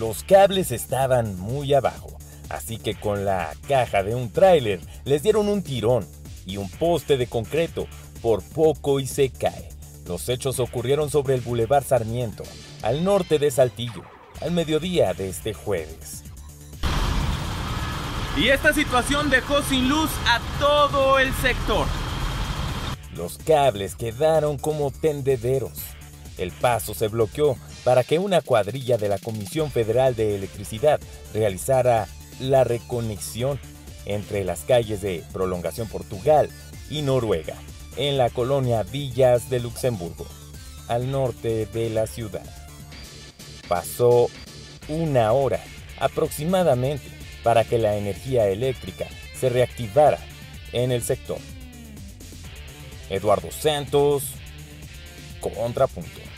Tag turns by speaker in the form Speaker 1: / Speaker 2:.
Speaker 1: Los cables estaban muy abajo, así que con la caja de un tráiler les dieron un tirón y un poste de concreto por poco y se cae. Los hechos ocurrieron sobre el Boulevard Sarmiento, al norte de Saltillo, al mediodía de este jueves.
Speaker 2: Y esta situación dejó sin luz a todo el sector.
Speaker 1: Los cables quedaron como tendederos. El paso se bloqueó para que una cuadrilla de la Comisión Federal de Electricidad realizara la reconexión entre las calles de Prolongación Portugal y Noruega, en la colonia Villas de Luxemburgo, al norte de la ciudad. Pasó una hora aproximadamente para que la energía eléctrica se reactivara en el sector. Eduardo Santos, Contrapunto.